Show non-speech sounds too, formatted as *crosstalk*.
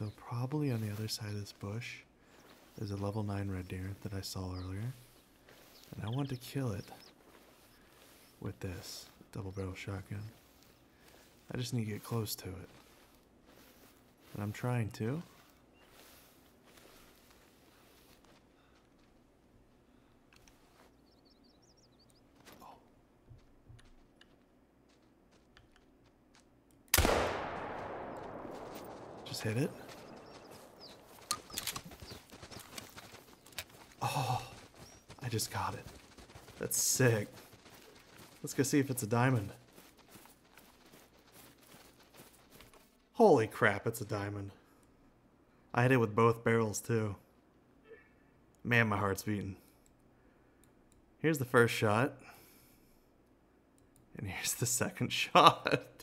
So probably on the other side of this bush, there's a level 9 red deer that I saw earlier. And I want to kill it with this double barrel shotgun. I just need to get close to it. And I'm trying to. Just hit it. Oh, I just got it. That's sick. Let's go see if it's a diamond. Holy crap, it's a diamond. I hit it with both barrels too. Man, my heart's beating. Here's the first shot. And here's the second *laughs* shot.